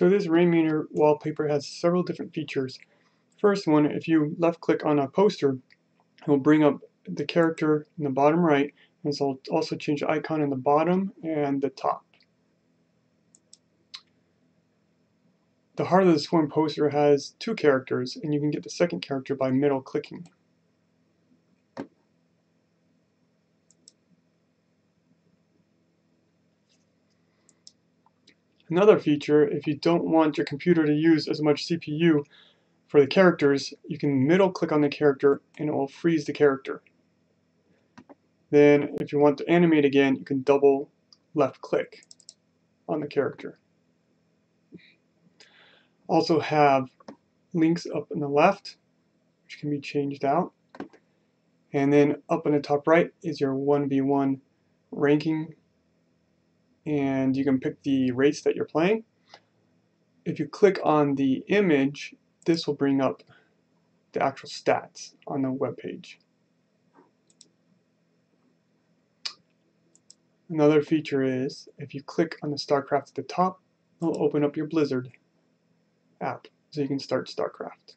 So this Rainmeter wallpaper has several different features. First one, if you left click on a poster, it will bring up the character in the bottom right, and it'll also change the icon in the bottom and the top. The Heart of the Swarm poster has two characters, and you can get the second character by middle clicking. Another feature, if you don't want your computer to use as much CPU for the characters, you can middle click on the character and it will freeze the character. Then if you want to animate again, you can double left click on the character. Also have links up in the left, which can be changed out. And then up in the top right is your 1v1 ranking and you can pick the race that you're playing. If you click on the image, this will bring up the actual stats on the web page. Another feature is if you click on the StarCraft at the top, it'll open up your Blizzard app so you can start StarCraft.